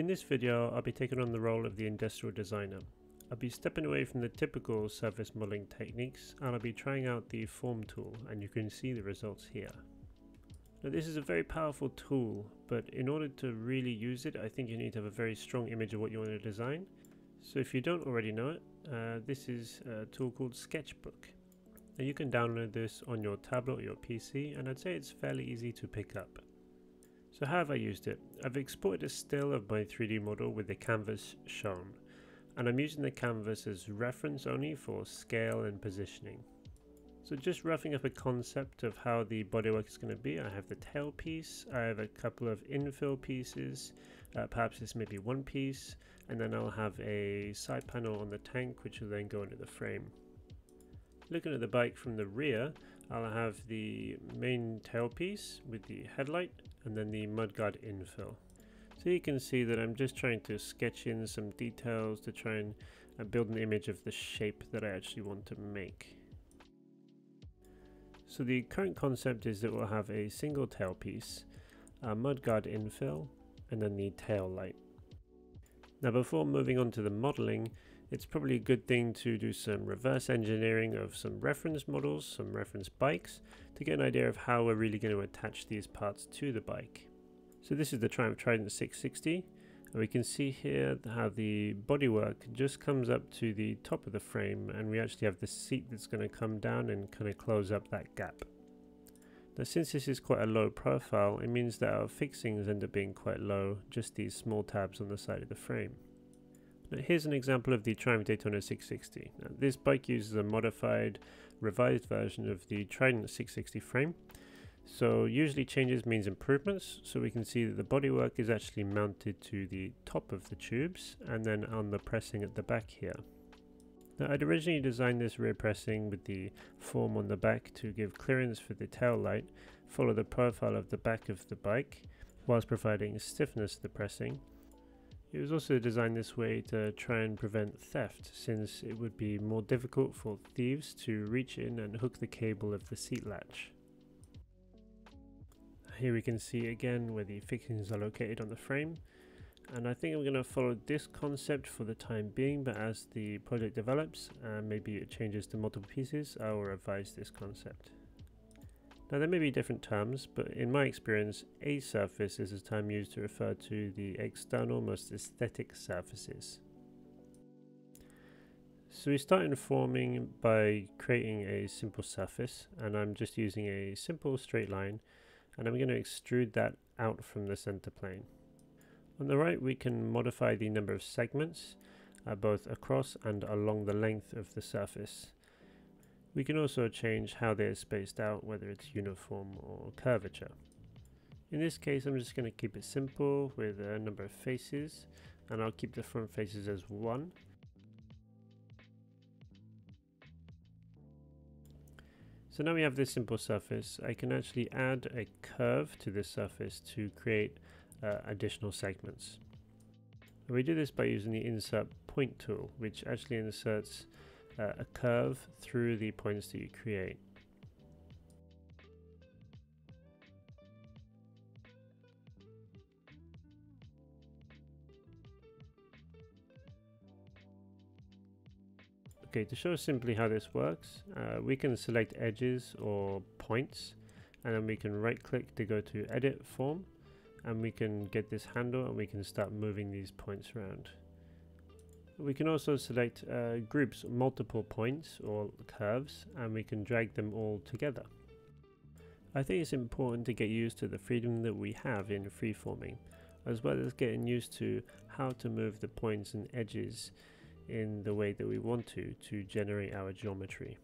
In this video, I'll be taking on the role of the industrial designer. I'll be stepping away from the typical surface modeling techniques and I'll be trying out the form tool and you can see the results here. Now this is a very powerful tool, but in order to really use it, I think you need to have a very strong image of what you want to design. So if you don't already know it, uh, this is a tool called Sketchbook. Now you can download this on your tablet or your PC and I'd say it's fairly easy to pick up. So how have I used it? I've exported a still of my 3D model with the canvas shown and I'm using the canvas as reference only for scale and positioning. So just roughing up a concept of how the bodywork is going to be, I have the tail piece, I have a couple of infill pieces, uh, perhaps this may be one piece, and then I'll have a side panel on the tank which will then go into the frame. Looking at the bike from the rear, I'll have the main tailpiece with the headlight and then the mudguard infill. So you can see that I'm just trying to sketch in some details to try and uh, build an image of the shape that I actually want to make. So the current concept is that we'll have a single tailpiece, a mudguard infill, and then the tail light. Now before moving on to the modeling, it's probably a good thing to do some reverse engineering of some reference models, some reference bikes, to get an idea of how we're really going to attach these parts to the bike. So this is the Triumph Trident 660 and we can see here how the bodywork just comes up to the top of the frame and we actually have the seat that's going to come down and kind of close up that gap. Now since this is quite a low profile it means that our fixings end up being quite low, just these small tabs on the side of the frame. Now here's an example of the Triumph Daytona 660. Now, this bike uses a modified, revised version of the Trident 660 frame so usually changes means improvements. So we can see that the bodywork is actually mounted to the top of the tubes and then on the pressing at the back here. Now I'd originally designed this rear pressing with the form on the back to give clearance for the tail light, follow the profile of the back of the bike, whilst providing stiffness to the pressing. It was also designed this way to try and prevent theft, since it would be more difficult for thieves to reach in and hook the cable of the seat latch. Here we can see again where the fixings are located on the frame. And I think I'm going to follow this concept for the time being, but as the project develops and maybe it changes to multiple pieces, I will revise this concept. Now there may be different terms, but in my experience, a surface is a term used to refer to the external most aesthetic surfaces. So we start informing by creating a simple surface, and I'm just using a simple straight line and I'm going to extrude that out from the center plane. On the right we can modify the number of segments uh, both across and along the length of the surface. We can also change how they're spaced out, whether it's uniform or curvature. In this case I'm just going to keep it simple with a number of faces and I'll keep the front faces as 1 So now we have this simple surface. I can actually add a curve to this surface to create uh, additional segments. We do this by using the insert point tool, which actually inserts uh, a curve through the points that you create. Okay, to show simply how this works, uh, we can select edges or points and then we can right click to go to edit form and we can get this handle and we can start moving these points around. We can also select uh, groups, multiple points or curves and we can drag them all together. I think it's important to get used to the freedom that we have in freeforming as well as getting used to how to move the points and edges in the way that we want to to generate our geometry.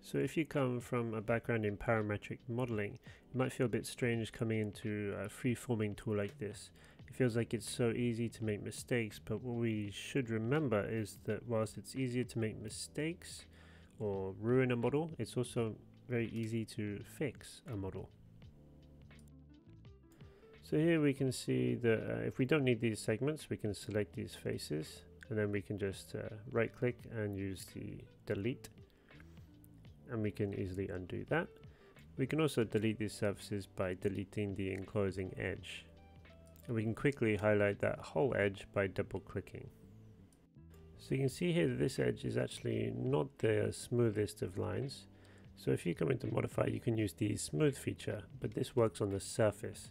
So if you come from a background in parametric modeling, it might feel a bit strange coming into a free-forming tool like this. It feels like it's so easy to make mistakes, but what we should remember is that whilst it's easier to make mistakes or ruin a model, it's also very easy to fix a model. So here we can see that uh, if we don't need these segments, we can select these faces and then we can just uh, right click and use the delete and we can easily undo that. We can also delete these surfaces by deleting the enclosing edge. And we can quickly highlight that whole edge by double clicking. So you can see here that this edge is actually not the smoothest of lines. So if you come into modify, you can use the smooth feature, but this works on the surface.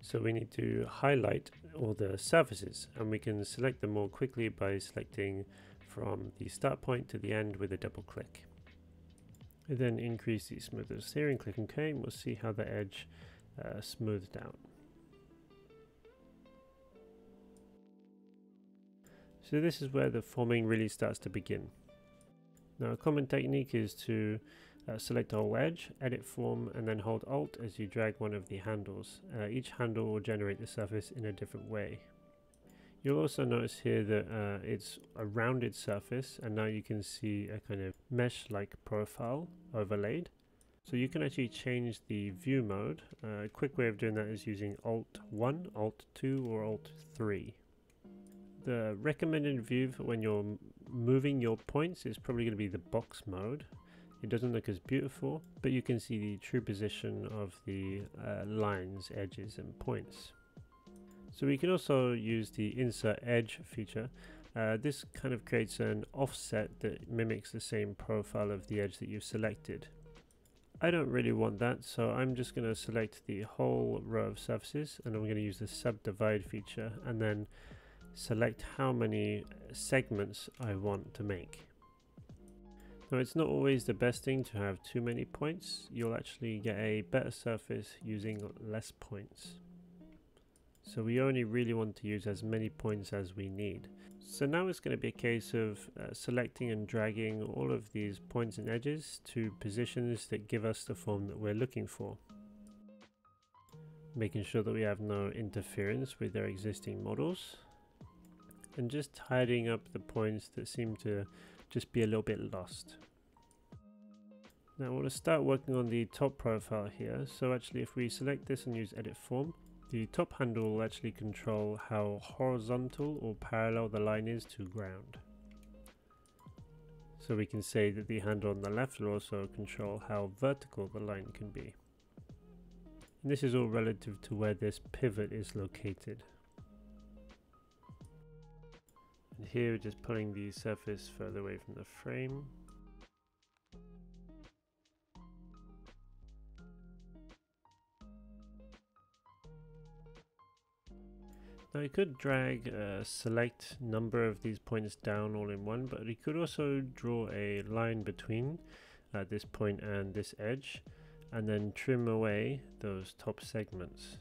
So we need to highlight all the surfaces and we can select them more quickly by selecting from the start point to the end with a double click. And then increase the smoothness here and click OK and we'll see how the edge uh, smoothed out. So this is where the forming really starts to begin. Now a common technique is to uh, select a whole edge, edit form, and then hold Alt as you drag one of the handles. Uh, each handle will generate the surface in a different way. You'll also notice here that uh, it's a rounded surface and now you can see a kind of mesh-like profile overlaid. So you can actually change the view mode. Uh, a quick way of doing that is using Alt 1, Alt 2 or Alt 3. The recommended view for when you're moving your points is probably going to be the box mode. It doesn't look as beautiful, but you can see the true position of the uh, lines, edges and points. So we can also use the insert edge feature. Uh, this kind of creates an offset that mimics the same profile of the edge that you've selected. I don't really want that, so I'm just going to select the whole row of surfaces and I'm going to use the subdivide feature and then select how many segments I want to make. Now it's not always the best thing to have too many points, you'll actually get a better surface using less points. So we only really want to use as many points as we need. So now it's going to be a case of uh, selecting and dragging all of these points and edges to positions that give us the form that we're looking for. Making sure that we have no interference with our existing models and just tidying up the points that seem to just be a little bit lost. Now I want to start working on the top profile here. So actually if we select this and use edit form, the top handle will actually control how horizontal or parallel the line is to ground. So we can say that the handle on the left will also control how vertical the line can be. And this is all relative to where this pivot is located. And here we're just pulling the surface further away from the frame. Now you could drag a select number of these points down all in one, but you could also draw a line between uh, this point and this edge, and then trim away those top segments.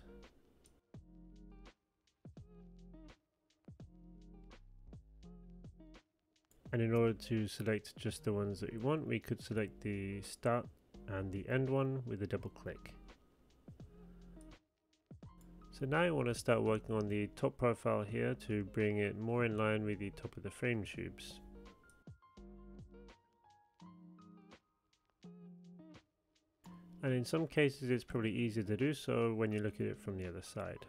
And in order to select just the ones that we want, we could select the start and the end one with a double click. So now I want to start working on the top profile here to bring it more in line with the top of the frame tubes. And in some cases it's probably easier to do so when you look at it from the other side.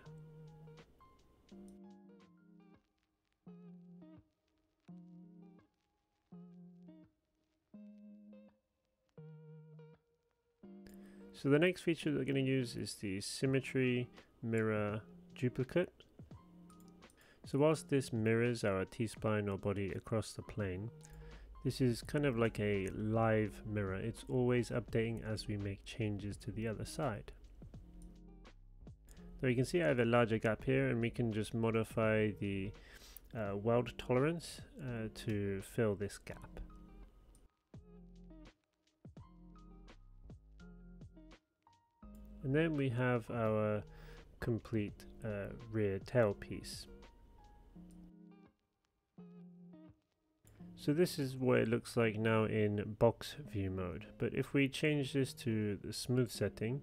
So the next feature that we're going to use is the symmetry mirror duplicate. So whilst this mirrors our T-spline or body across the plane, this is kind of like a live mirror. It's always updating as we make changes to the other side. So you can see I have a larger gap here and we can just modify the uh, weld tolerance uh, to fill this gap. And then we have our complete uh, rear tail piece. So this is what it looks like now in box view mode. But if we change this to the smooth setting,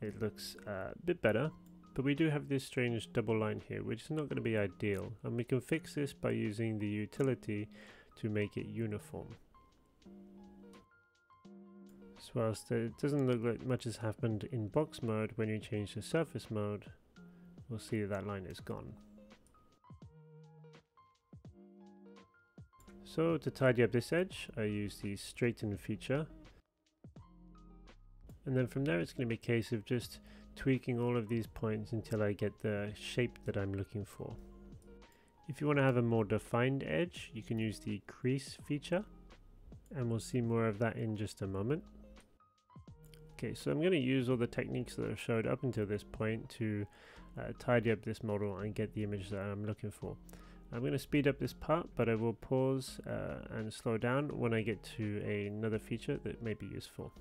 it looks uh, a bit better. But we do have this strange double line here, which is not going to be ideal. And we can fix this by using the utility to make it uniform whilst it doesn't look like much has happened in box mode, when you change to surface mode, we'll see that line is gone. So to tidy up this edge, I use the straighten feature. And then from there it's going to be a case of just tweaking all of these points until I get the shape that I'm looking for. If you want to have a more defined edge, you can use the crease feature and we'll see more of that in just a moment. Okay, so I'm going to use all the techniques that I've showed up until this point to uh, tidy up this model and get the image that I'm looking for. I'm going to speed up this part, but I will pause uh, and slow down when I get to another feature that may be useful.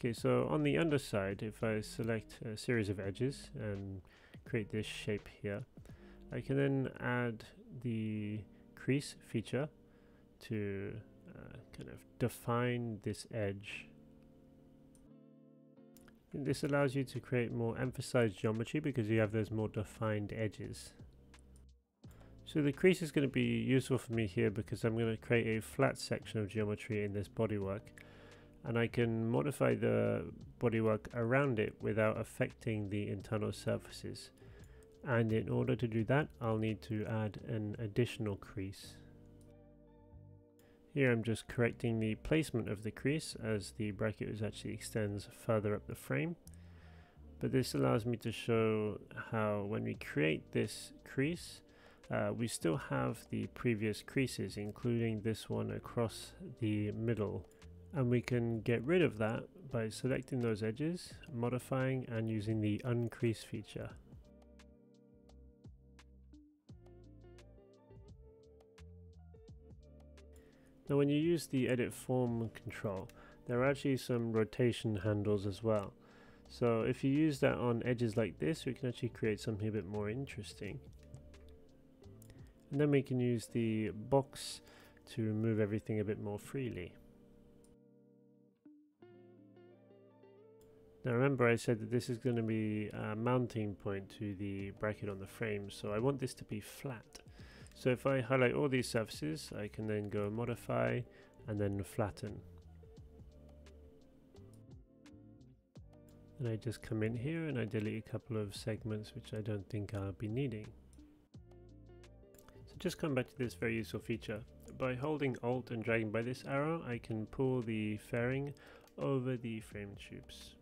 Okay, so on the underside, if I select a series of edges and create this shape here, I can then add the crease feature to uh, kind of define this edge. And this allows you to create more emphasized geometry because you have those more defined edges. So the crease is going to be useful for me here because I'm going to create a flat section of geometry in this bodywork and I can modify the bodywork around it without affecting the internal surfaces. And in order to do that I'll need to add an additional crease. Here I'm just correcting the placement of the crease as the bracket actually extends further up the frame. But this allows me to show how when we create this crease uh, we still have the previous creases including this one across the middle and we can get rid of that by selecting those edges, modifying and using the uncrease feature. Now when you use the edit form control, there are actually some rotation handles as well. So if you use that on edges like this, we can actually create something a bit more interesting. And then we can use the box to move everything a bit more freely. Now remember I said that this is going to be a mounting point to the bracket on the frame, so I want this to be flat. So if I highlight all these surfaces, I can then go modify and then flatten. And I just come in here and I delete a couple of segments which I don't think I'll be needing. So just come back to this very useful feature. By holding Alt and dragging by this arrow, I can pull the fairing over the frame tubes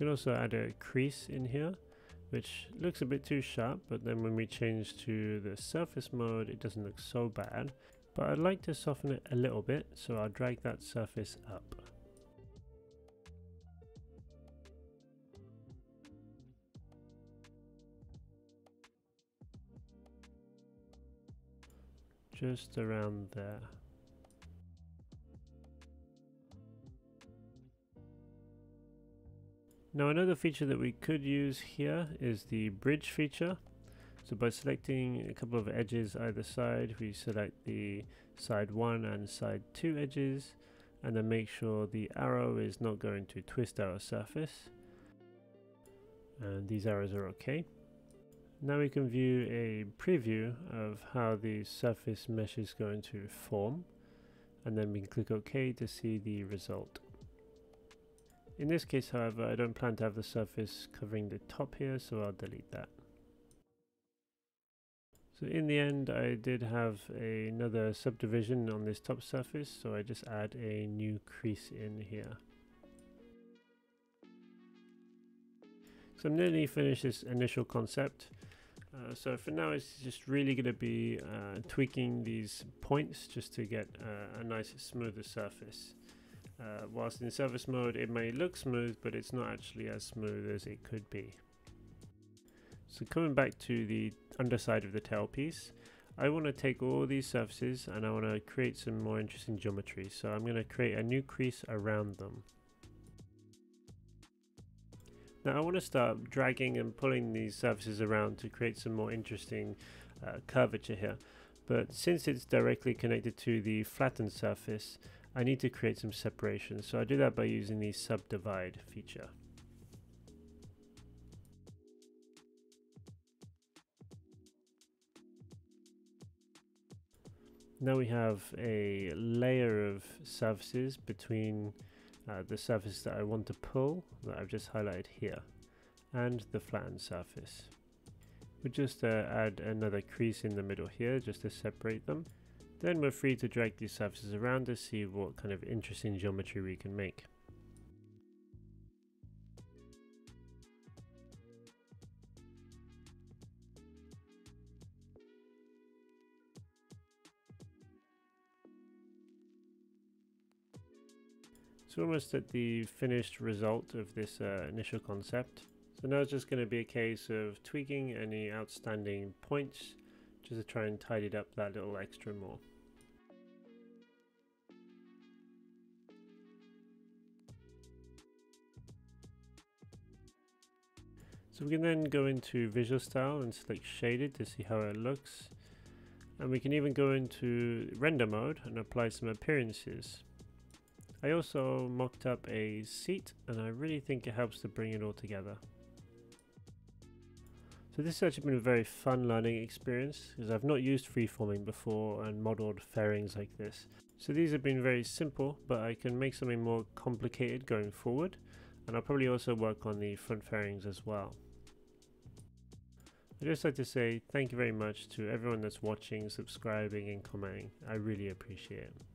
can also add a crease in here which looks a bit too sharp but then when we change to the surface mode it doesn't look so bad. But I'd like to soften it a little bit so I'll drag that surface up. Just around there Now another feature that we could use here is the bridge feature. So by selecting a couple of edges either side, we select the side 1 and side 2 edges and then make sure the arrow is not going to twist our surface. And these arrows are okay. Now we can view a preview of how the surface mesh is going to form and then we can click OK to see the result. In this case, however, I don't plan to have the surface covering the top here, so I'll delete that. So in the end, I did have another subdivision on this top surface, so I just add a new crease in here. So I'm nearly finished this initial concept. Uh, so for now, it's just really going to be uh, tweaking these points just to get uh, a nice smoother surface. Uh, whilst in surface mode it may look smooth but it's not actually as smooth as it could be. So coming back to the underside of the tailpiece, I want to take all these surfaces and I want to create some more interesting geometry. So I'm going to create a new crease around them. Now I want to start dragging and pulling these surfaces around to create some more interesting uh, curvature here. But since it's directly connected to the flattened surface, I need to create some separation. So I do that by using the subdivide feature. Now we have a layer of surfaces between uh, the surface that I want to pull that I've just highlighted here and the flattened surface. We'll just uh, add another crease in the middle here just to separate them. Then we're free to drag these surfaces around to see what kind of interesting geometry we can make. So almost at the finished result of this uh, initial concept. So now it's just going to be a case of tweaking any outstanding points just to try and tidy it up that little extra more. So we can then go into visual style and select shaded to see how it looks. And we can even go into render mode and apply some appearances. I also mocked up a seat and I really think it helps to bring it all together. So this has actually been a very fun learning experience because I've not used freeforming before and modeled fairings like this. So these have been very simple but I can make something more complicated going forward and I'll probably also work on the front fairings as well. I'd just like to say thank you very much to everyone that's watching, subscribing and commenting. I really appreciate it.